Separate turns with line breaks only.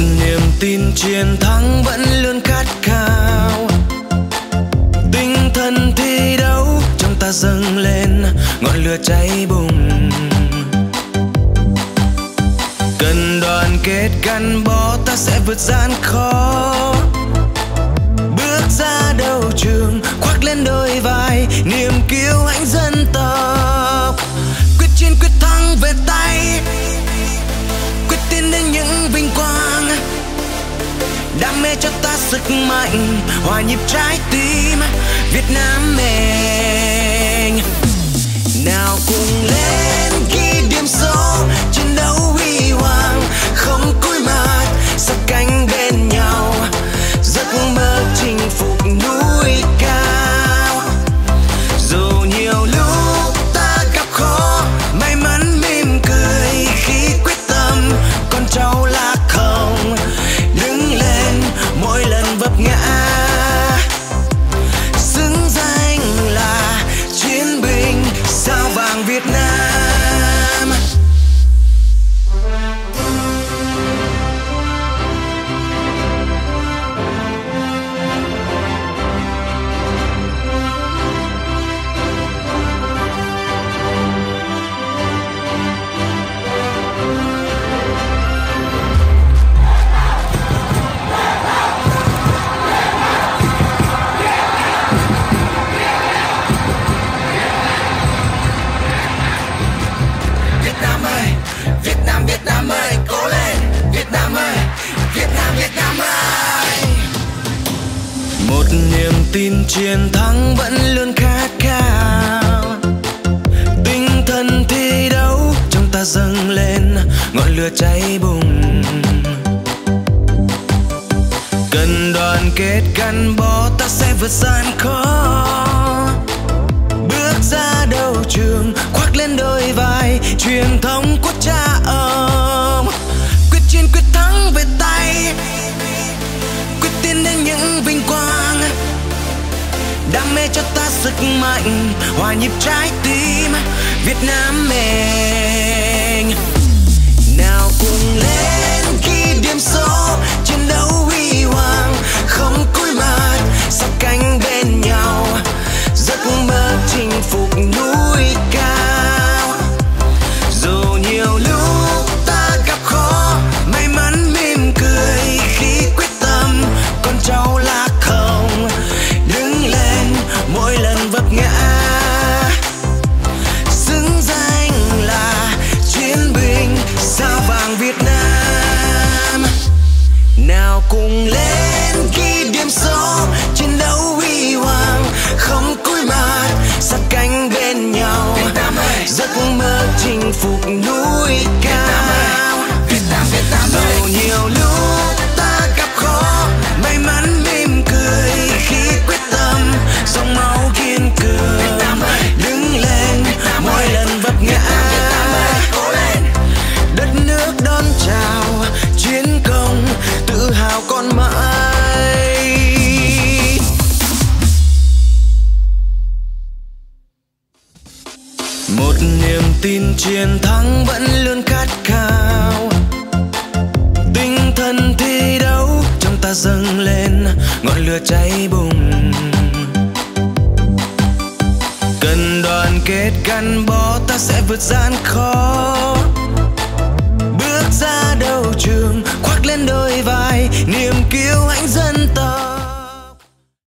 niềm tin chiến thắng vẫn luôn khát khao. Tinh thần thi đấu trong ta dâng lên, ngọn lửa cháy bùng. Cần đoàn kết gắn bó, ta sẽ vượt gian khó. Bước ra đầu trường, khoác lên đôi vai, niềm kiêu hãnh dân tộc. Đam mê cho ta sức mạnh, hòa nhịp trái tim, việt nam mình. Nào cùng lên ghi điểm số niềm tin chiến thắng vẫn luôn khát khao. Tinh thần thi đấu trong ta dâng lên, ngọn lửa cháy bùng. Cần đoàn kết gắn bó, ta sẽ vượt gian khó. Bước ra đầu trường, khoác lên đôi vai truyền thống của cha cho ta sức mạnh. Hòa nhịp trái tim việt nam mình cùng lên ghi điểm số chiến đấu huy hoàng không cúi mặt sát cánh bên nhau. Giấc mơ tin chiến thắng vẫn luôn khát khao. Tinh thần thi đấu, trong ta dâng lên, ngọn lửa cháy bùng. Cần đoàn kết gắn bó, ta sẽ vượt gian khó.